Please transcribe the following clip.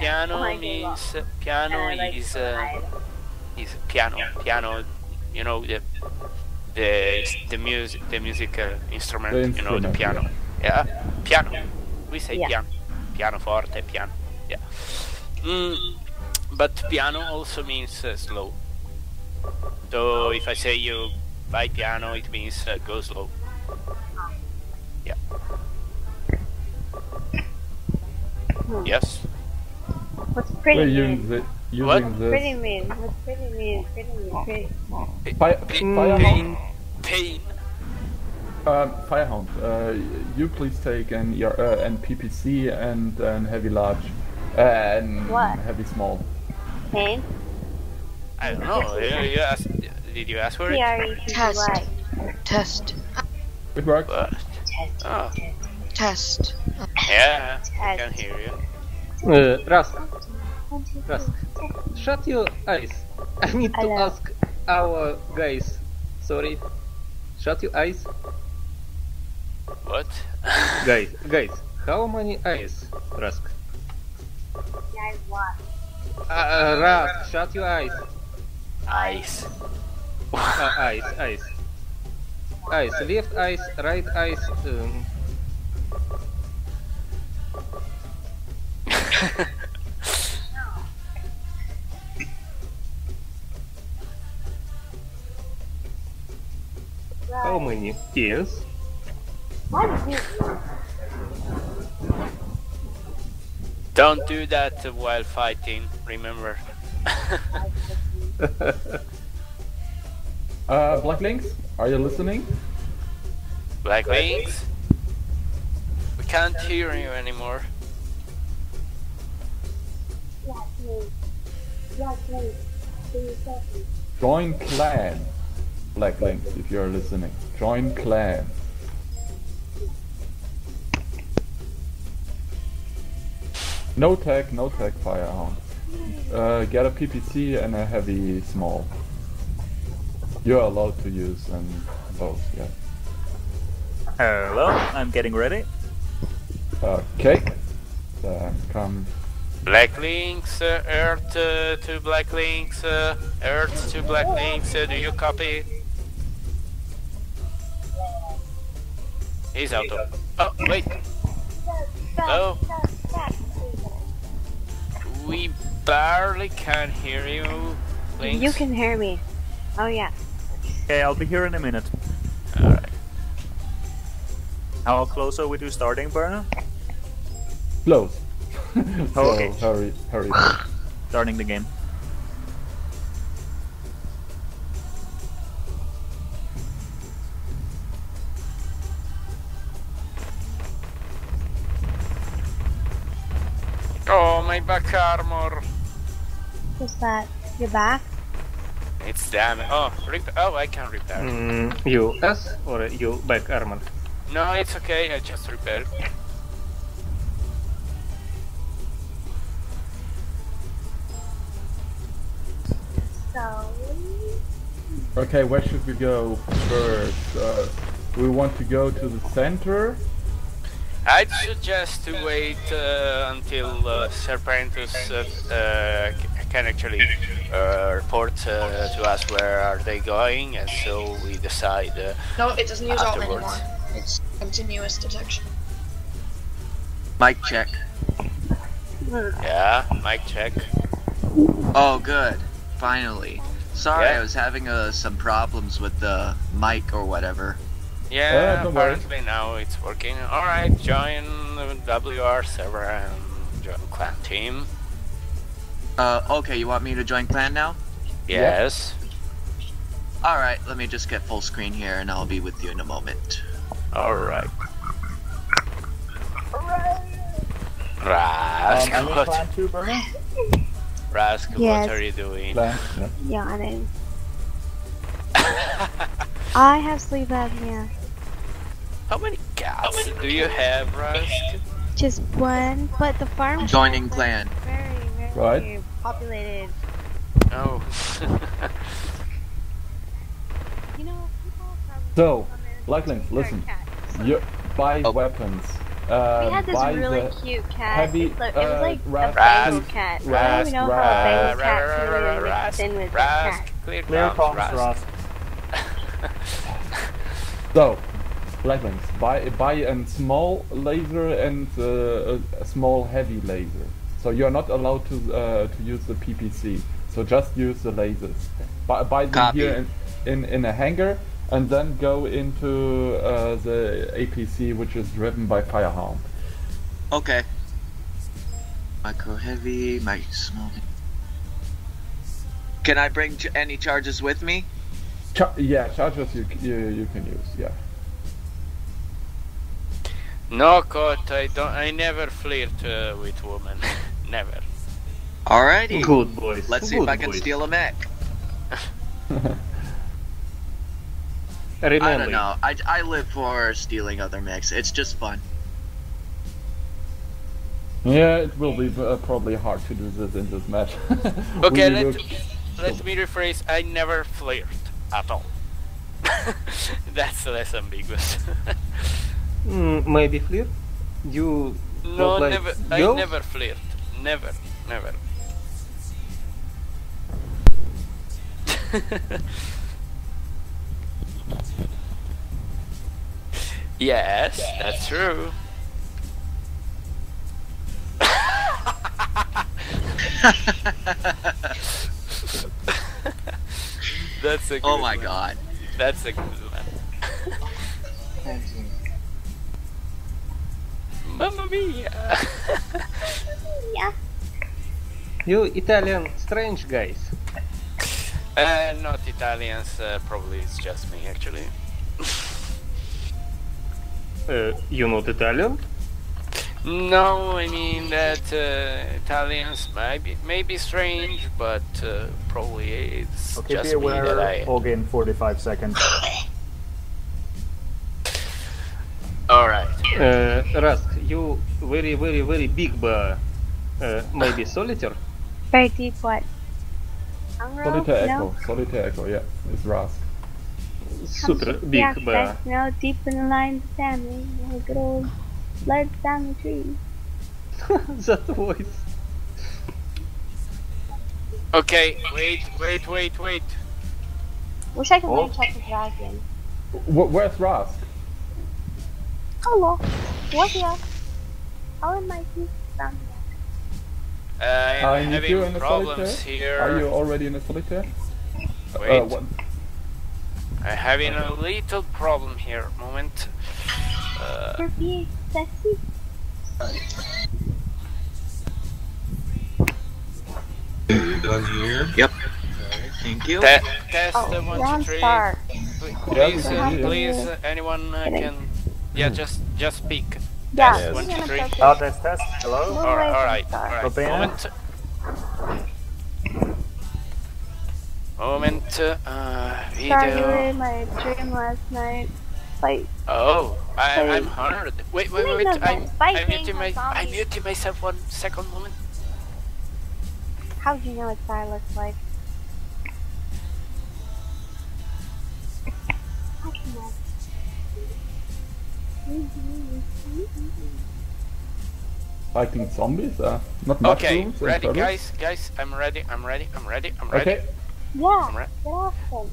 piano Oh my God. means piano like is uh, is piano. Piano, you know the the the music the musical instrument. The you know the piano. Yeah, piano. We say Yeah. piano. Pianoforte, piano. Yeah. Mm, but piano also means uh, slow. So if I say you buy piano, it means uh, go slow. Yeah. Hmm. Yes. What's pretty We're mean? using, the, using What? Pretty mean. What's pretty mean? Pretty mean. Pretty. fire, Pain, firehound. pain, pain. Um, firehound. Uh, you please take an ER, uh, an PPC and an heavy large, uh, and What? heavy small. Pain. I don't know. You, you asked, did you ask for it? P R T T Test. Test. It works. Test. Oh, Test. yeah. I can Test. hear you. Uh, Rusk, One, two, Rusk. three, test. shut your eyes. I need to Hello. ask our guys. Sorry. Shut your eyes. What? Guys, guys, how many eyes, Rask? Guys, what? Uh, Rusk, shut your eyes. Ice. Uh, eyes, eyes. Eyes, left eyes, right eyes. Um, how many ears? Why did you? Don't do that while fighting. Remember. Uh, Black Links, are you listening? Black Wings. We can't hear you anymore. Black me. Black me. Do you something? Join clan. Black Links, if you're listening. Join clan. No tech, no tech, firehound. Uh, get a PPC and a heavy small. You're allowed to use them both, yeah. Hello, I'm getting ready. Okay. Then come. Black Links, uh, Earth uh, to Black Links, uh, Earth to Black Links. Uh, do you copy? He's out of. Oh, wait. Oh. We barely can hear you. Links. You can hear me. Oh yeah. Okay, I'll be here in a minute. Alright. How close are we to starting, Berna? Close. so Okay. hurry, hurry. Starting the game. Oh, my back armor. What's that? You're back? It's damn. Oh, rip. Oh, I can repair. Mm, you us or you back armor? No, it's okay. I just repaired. So. Okay, where should we go first? Uh, we want to go to the center. I'd suggest to wait uh, until uh, Serpentus uh, uh, can actually uh, report uh, to us where are they going, and so we decide. Uh, No, it doesn't use alt Afterwards. anymore. It's continuous detection. Mic check. yeah, mic check. Oh, good. Finally. Sorry, Yeah. I was having uh, some problems with the mic or whatever. Yeah, Uh, don't worry. apparently now it's working. All right, join the WR server and join the clan team. Uh, okay, you want me to join clan now? Yes. Alright, let me just get full screen here and I'll be with you in a moment. All right. Um, Rask, I'm in what, clan two, Berna. Rask, Yes. what are you doing? Yeah. Yawning. I have sleep apnea. How many cats do you have, Rask? Just one, but the farm. Joining clan. Very, very Right. populated. Oh. You know, people probably So, come in Black Link, to our listen. cat. So You buy Oh. weapons uh, We had this really the cute cat. heavy, it, looked, it was uh, like Rask- a Bengal Rask- cat. I don't even know how a Rask- Bengal cat Rask- can really mix Rask- in with Rask- a cat. Clear Clear comms, comms, Rask. So, Blackwings, buy buy a small laser and uh, a, a small heavy laser. So you're not allowed to uh, to use the PPC. So just use the lasers. Buy, buy them Copy. here in, in in a hangar, and then go into uh, the APC, which is driven by Firehound. Okay. Micro heavy, my small. Can I bring ch- any charges with me? Char- yeah, charges you, you you can use. Yeah. No, Kot, I don't. I never flirt uh, with women. never. Alrighty. Good boys. Let's see good if I can boys. steal a mech. Remember, I don't know. I, I live for stealing other mechs. It's just fun. Yeah, it will be uh, probably hard to do this in this match. Okay, let look- let me rephrase. I never flirt at all. That's less ambiguous. Mm, maybe flirt. You no, like never. I never flirt. Never, never. Yes, that's true. That's a good oh my one. god. That's a good one. Mamma mia! Yeah. You Italian strange guys. uh, not Italians, uh, probably it's just me actually. Uh, you not Italian? No, I mean that uh, Italians might be, may be strange, but uh, probably it's Okay, just be me that aware. I. Hog in 45 seconds. Alright. Uh, Rask, you very very very big bar. Uh, maybe solitaire? Very deep what? Hungro? Solitaire no? Echo, Solitaire Echo, yeah, it's Rask. Super big yeah, bar. that's, you know, deep in the line of the family. You know, good old blood down the tree. that voice. Okay, wait, wait, wait, wait. Wish I could Oh. really check the dragon. Wh- where's Rask? Hello. What's here? How am I here? Down Uh, I'm I need you in having the problems solitaire. here. Are you already in the solitaire? Wait. Uh, what? I'm having a little problem here. Moment. Uh, For being sexy? Yep. Thank you. te- test Oh, the you're one, on two, three. star. Please, uh, can hear you. please, uh, anyone uh, can. Yeah, just just speak. Yeah, Test, we're one, two, gonna three. focus. Oh, test, test. Hello? Move All away right, from all right, star. all right. Moment. Moment. Uh, Sorry, you video. were in my dream last night. Like, Oh, I, Sorry. I'm honored. Wait, wait, wait. wait. I'm, sense. I'm Fighting muting my, I'm muting myself. One second, moment. how do you know what star looks like? Fighting zombies? Uh, not Okay, mushrooms and ready, guys, guys. I'm ready. I'm ready. I'm ready. I'm ready. Okay, Yeah, get off them.